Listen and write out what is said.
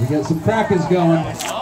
We got some crackers going.